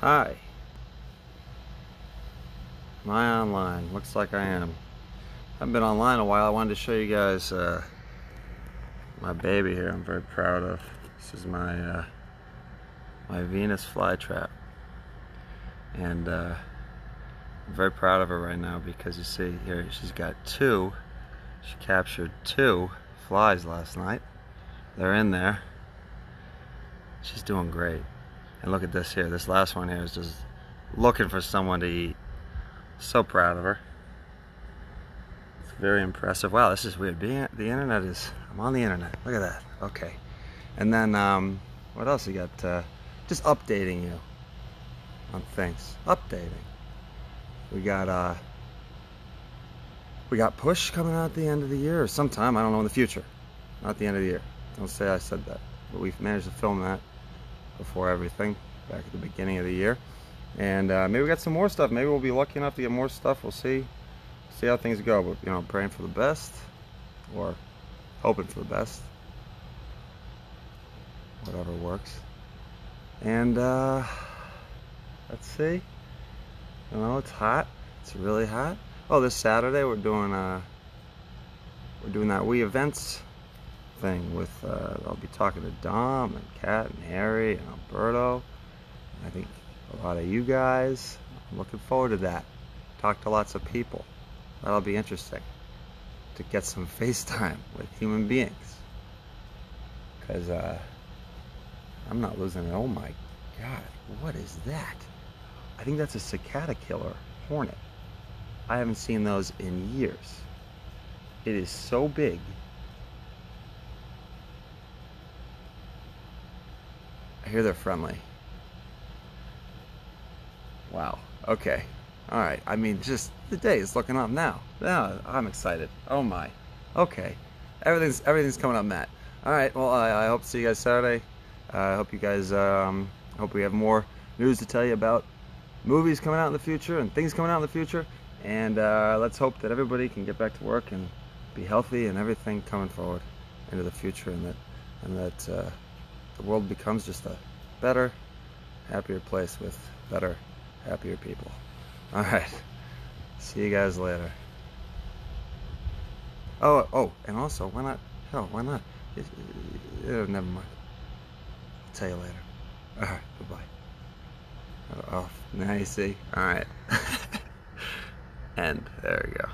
Hi. Am I online? Looks like I am. I've been online a while. I wanted to show you guys uh, my baby here. I'm very proud of. This is my uh, my Venus flytrap, and uh, I'm very proud of her right now because you see here she's got two. She captured two flies last night. They're in there. She's doing great. And look at this here. This last one here is just looking for someone to eat. So proud of her. It's very impressive. Wow, this is weird. Being the internet is. I'm on the internet. Look at that. Okay. And then um, what else you got? Uh, just updating you on things. Updating. We got uh, we got push coming out at the end of the year or sometime. I don't know in the future. Not the end of the year. Don't say I said that. But we've managed to film that before everything back at the beginning of the year. And uh, maybe we got some more stuff. Maybe we'll be lucky enough to get more stuff. We'll see. See how things go. But you know, praying for the best or hoping for the best. Whatever works. And uh, let's see. You know, it's hot. It's really hot. Oh, this Saturday we're doing uh, we're doing that We Events thing with, uh, I'll be talking to Dom and Kat and Harry and Alberto. I think a lot of you guys. I'm looking forward to that. Talk to lots of people. That'll be interesting to get some FaceTime with human beings. Because uh, I'm not losing it. Oh my God, what is that? I think that's a cicada killer hornet. I haven't seen those in years. It is so big I hear they're friendly. Wow. Okay. All right. I mean, just the day is looking up now. Now I'm excited. Oh my. Okay. Everything's everything's coming up, Matt. All right. Well, I, I hope to see you guys Saturday. Uh, I hope you guys. Um, hope we have more news to tell you about movies coming out in the future and things coming out in the future. And uh, let's hope that everybody can get back to work and be healthy and everything coming forward into the future, and that and that. Uh, the world becomes just a better, happier place with better, happier people. All right. See you guys later. Oh, oh, and also, why not? Hell, why not? It, it, it, never mind. I'll tell you later. All right, goodbye. Oh, oh now you see. All right. and there we go.